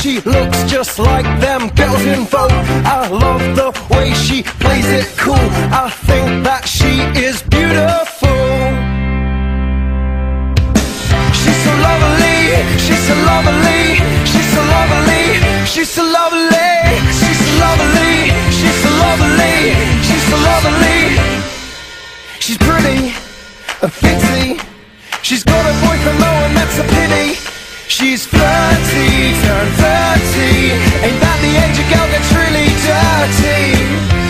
She looks just like them girls in Vogue. I love the way she plays it cool. I think that she is beautiful. She's so lovely, she's so lovely, she's so lovely, she's so lovely, she's so lovely, she's so lovely, she's so lovely. She's pretty, a fitzy. She's got a boyfriend though, and that's a pity. She's flirty, turned